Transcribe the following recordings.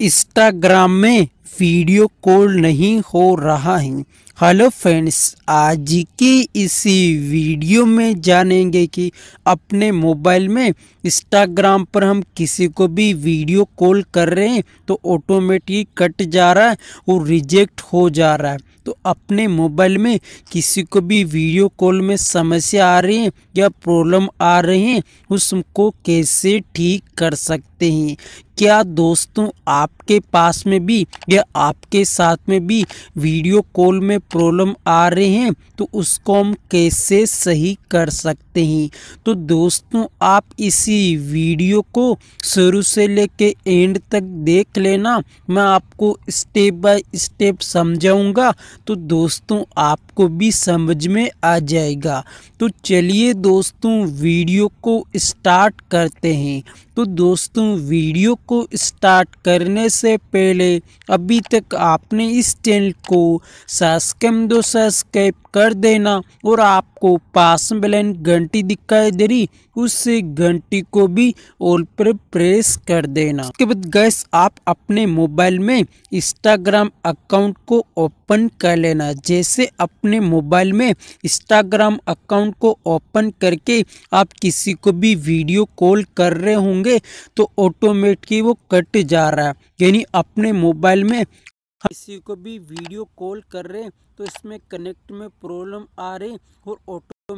Instagram में video call नहीं हो रहा है। हेलो फ्रेंड्स आज की इसी वीडियो में जानेंगे कि अपने मोबाइल में इंस्टाग्राम पर हम किसी को भी वीडियो कॉल कर रहे हैं तो ऑटोमेटिक कट जा रहा है और रिजेक्ट हो जा रहा है। तो अपने मोबाइल में किसी को भी वीडियो कॉल में समस्या आ रही है या प्रॉब्लम आ रही है, उसको कैसे ठीक कर सकते हैं? क्या दोस्तों आपके पास में भी या आपके साथ में भी वीडियो कॉल में प्रॉब्लम आ रहे हैं? तो उसको हम कैसे सही कर सकते हैं? तो दोस्तों, आप इसी वीडियो को शुरू से लेके एंड तक देख लेना। मैं आपको स्टेप बाय स्टेप समझाऊँगा। तो दोस्तों, आपको भी समझ में आ जाएगा। तो चलिए दोस्तों, वीडियो को स्टार्ट करते हैं। तो दोस्तों, वीडियो को स्टार्ट करने से पहले अभी तक आपने इस चैनल को सब्सक्राइब दो सब्सक्राइब कर देना और आपको पास में घंटी दिखाई दे रही, उस घंटी को भी ऑल पर प्रेस कर देना। उसके बाद गैस आप अपने मोबाइल में इंस्टाग्राम अकाउंट को ओपन कर लेना। जैसे अपने मोबाइल में इंस्टाग्राम अकाउंट को ओपन करके आप किसी को भी वीडियो कॉल कर रहे होंगे तो ऑटोमेटिकली वो कट जा रहा है। यानी अपने मोबाइल में किसी को भी वीडियो कॉल कर रहे हैं तो इसमें कनेक्ट में प्रॉब्लम आ रही और ऑटो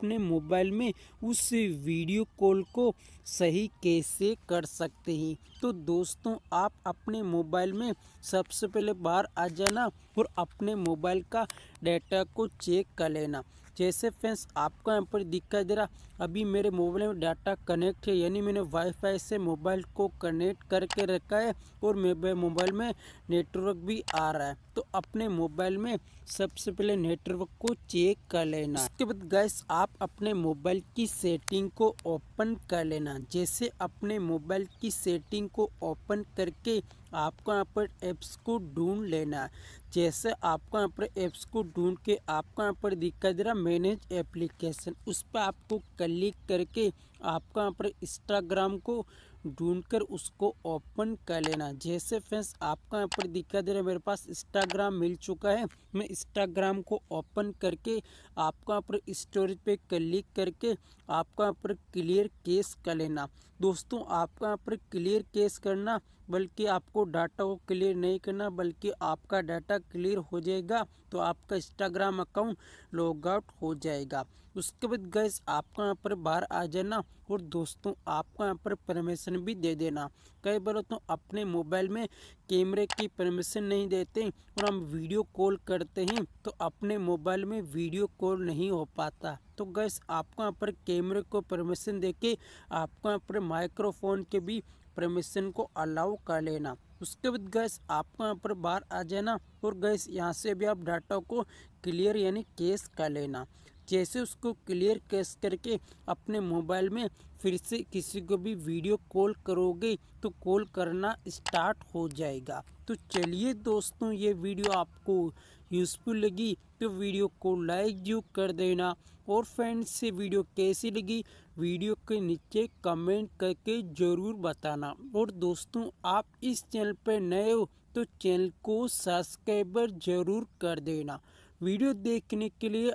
अपने मोबाइल में उस वीडियो कॉल को सही कैसे कर सकते हैं। तो दोस्तों, आप अपने मोबाइल में सबसे पहले बाहर आ जाना और अपने मोबाइल का डाटा को चेक कर लेना। जैसे फ्रेंड्स, आपको यहाँ पर दिखाई दे रहा, अभी मेरे मोबाइल में डाटा कनेक्ट है, यानी मैंने वाईफाई से मोबाइल को कनेक्ट करके रखा है और मेरे मोबाइल में नेटवर्क भी आ रहा है। तो अपने मोबाइल में सबसे पहले नेटवर्क को चेक कर लेना। उसके बाद गैस आप अपने मोबाइल की सेटिंग को ओपन कर लेना। जैसे अपने मोबाइल की सेटिंग को ओपन करके आपको यहाँ पर एप्स को ढूंढ लेना। जैसे आपको यहाँ पर एप्स को ढूंढ के आपको यहाँ पर दिखाई दे रहा मैनेज एप्लीकेशन उस पर आपको क्लिक करके आपको यहाँ पर इंस्टाग्राम को ढूंढकर उसको ओपन कर लेना। जैसे फ्रेंड्स आपका यहाँ पर दिखा दे रहा है मेरे पास इंस्टाग्राम मिल चुका है। मैं इंस्टाग्राम को ओपन करके आपका यहाँ पर स्टोरेज पे क्लिक करके आपका यहाँ पर क्लियर केस कर लेना। दोस्तों, आपका यहाँ पर क्लियर केस करना, बल्कि आपको डाटा को क्लियर नहीं करना, बल्कि आपका डाटा क्लियर हो जाएगा तो आपका इंस्टाग्राम अकाउंट लॉग आउट हो जाएगा। उसके बाद गैस आपका यहाँ पर बाहर आ जाना, और दोस्तों, आपको यहाँ पर परमिशन भी दे देना। कई बार तो अपने मोबाइल में कैमरे की परमिशन नहीं देते और हम वीडियो कॉल करते हैं तो अपने मोबाइल में वीडियो कॉल नहीं हो पाता। तो गैस, आपको यहाँ पर कैमरे को परमिशन देके आपको यहाँ पर माइक्रोफोन के भी परमिशन को अलाउ कर लेना। उसके बाद गैस, आपको यहाँ पर बाहर आ जाना और गैस, यहाँ से भी आप डाटा को क्लियर यानी केस कर लेना। जैसे उसको क्लियर कैश करके अपने मोबाइल में फिर से किसी को भी वीडियो कॉल करोगे तो कॉल करना स्टार्ट हो जाएगा। तो चलिए दोस्तों, ये वीडियो आपको यूज़फुल लगी तो वीडियो को लाइक जो कर देना और फ्रेंड्स से वीडियो कैसी लगी, वीडियो के नीचे कमेंट करके ज़रूर बताना। और दोस्तों, आप इस चैनल पर नए हो तो चैनल को सब्सक्राइबर ज़रूर कर देना। वीडियो देखने के लिए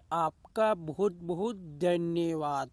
आपका बहुत बहुत धन्यवाद।